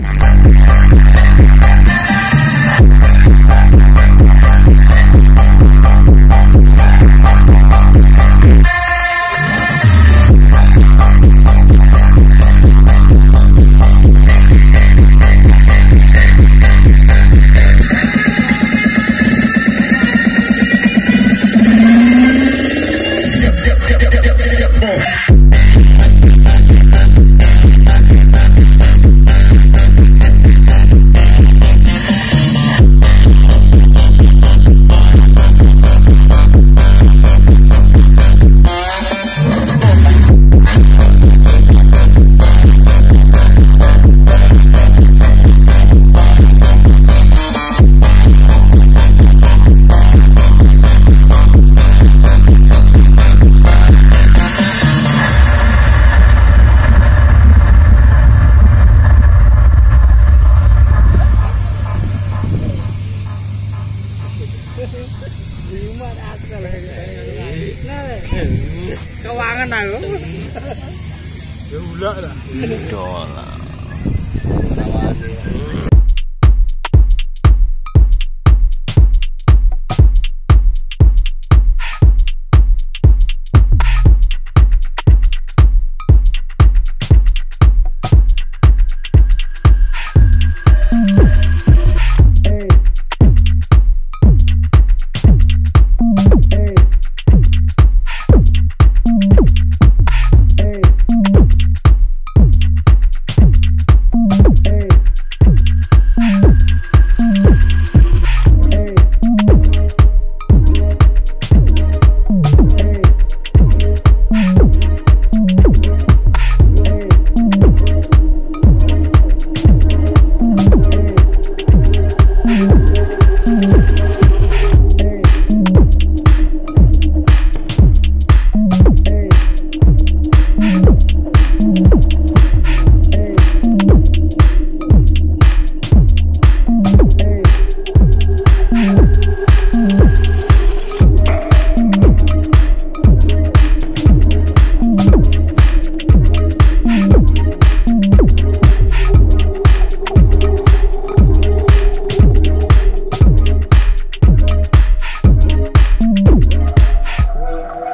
Bye. kawangan aku ya ulah lah udah lah